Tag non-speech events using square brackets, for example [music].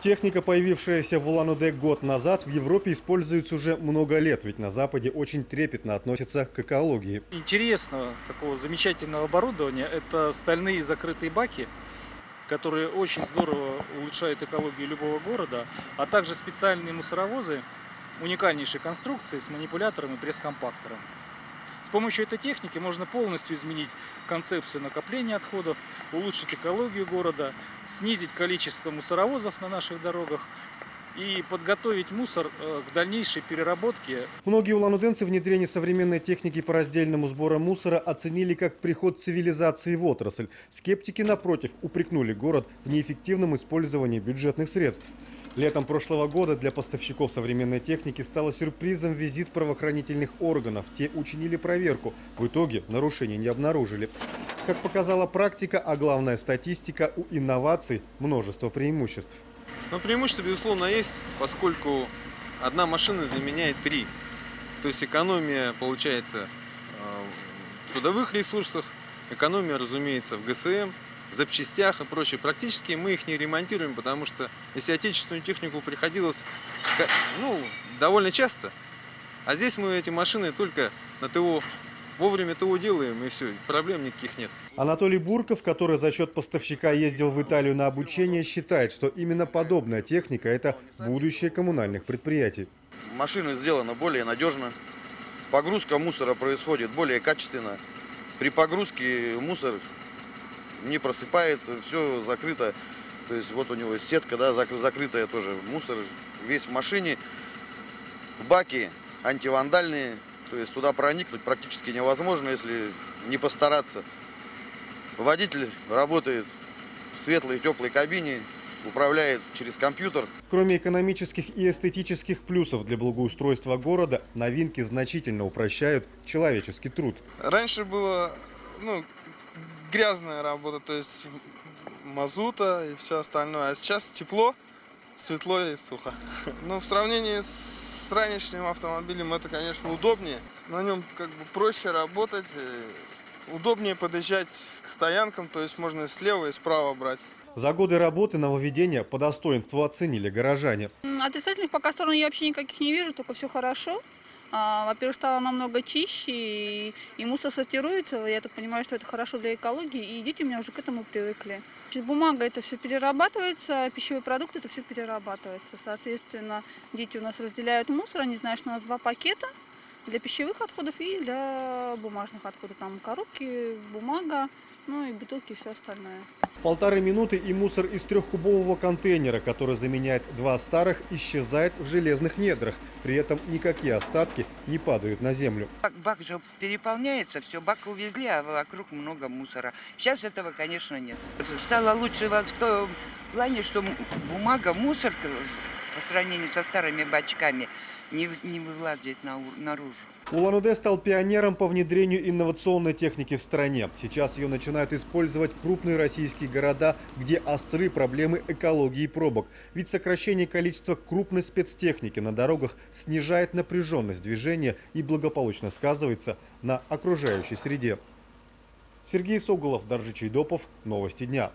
Техника, появившаяся в Улан-Удэ год назад, в Европе используется уже много лет, ведь на Западе очень трепетно относятся к экологии. интересного такого замечательного оборудования это стальные закрытые баки, которые очень здорово улучшают экологию любого города, а также специальные мусоровозы уникальнейшей конструкции с манипулятором и пресс-компактором. С помощью этой техники можно полностью изменить концепцию накопления отходов, улучшить экологию города, снизить количество мусоровозов на наших дорогах и подготовить мусор э, к дальнейшей переработке Многие улан-удэнцы внедрение современной техники по раздельному сбору мусора оценили как приход цивилизации в отрасль. Скептики, напротив, упрекнули город в неэффективном использовании бюджетных средств. Летом прошлого года для поставщиков современной техники стало сюрпризом визит правоохранительных органов. Те учинили проверку. В итоге нарушений не обнаружили. Как показала практика, а главная статистика, у инноваций множество преимуществ. Но преимущество, безусловно, есть, поскольку одна машина заменяет три. То есть экономия получается э, в трудовых ресурсах, экономия, разумеется, в ГСМ, запчастях и прочее. Практически мы их не ремонтируем, потому что если отечественную технику приходилось ну, довольно часто, а здесь мы эти машины только на ТО вовремя ТО делаем, и все, проблем никаких нет. Анатолий Бурков, который за счет поставщика ездил в Италию на обучение, считает, что именно подобная техника – это будущее коммунальных предприятий. Машина сделана более надежно. Погрузка мусора происходит более качественно. При погрузке мусор не просыпается, все закрыто. То есть вот у него сетка, да, зак- закрытая тоже. Мусор весь в машине. Баки антивандальные. То есть туда проникнуть практически невозможно, если не постараться. Водитель работает в светлой теплой кабине, управляет через компьютер. Кроме экономических и эстетических плюсов для благоустройства города, новинки значительно упрощают человеческий труд. Раньше было ну, грязная работа, то есть мазута и все остальное. А сейчас тепло, светло и сухо. [laughs] Но в сравнении с ранешним автомобилем это, конечно, удобнее. На нем как бы проще работать, э, удобнее подъезжать к стоянкам, то есть можно и слева и справа брать. За годы работы нововведения по достоинству оценили горожане. Отрицательных пока сторон я вообще никаких не вижу, только все хорошо. А, Во-первых, стало намного чище, и, мусор сортируется. Я так понимаю, что это хорошо для экологии, и дети у меня уже к этому привыкли. Бумага это все перерабатывается, пищевые продукты это все перерабатывается. Соответственно, дети у нас разделяют мусор, они знают, что у нас два пакета для пищевых отходов и для бумажных отходов. Там коробки, бумага, ну и бутылки и все остальное. Полторы минуты и мусор из трехкубового контейнера, который заменяет два старых, исчезает в железных недрах. При этом никакие остатки не падают на землю. Бак, бак же переполняется, все, бак увезли, а вокруг много мусора. Сейчас этого, конечно, нет. Стало лучше в том плане, что бумага, мусор по сравнению со старыми бачками не, не вылазит на, наружу. Улан-Удэ стал пионером по внедрению инновационной техники в стране. Сейчас ее начинают использовать крупные российские города, где остры проблемы экологии и пробок. Ведь сокращение количества крупной спецтехники на дорогах снижает напряженность движения и благополучно сказывается на окружающей среде. Сергей Соголов, Даржи Чайдопов. Новости дня.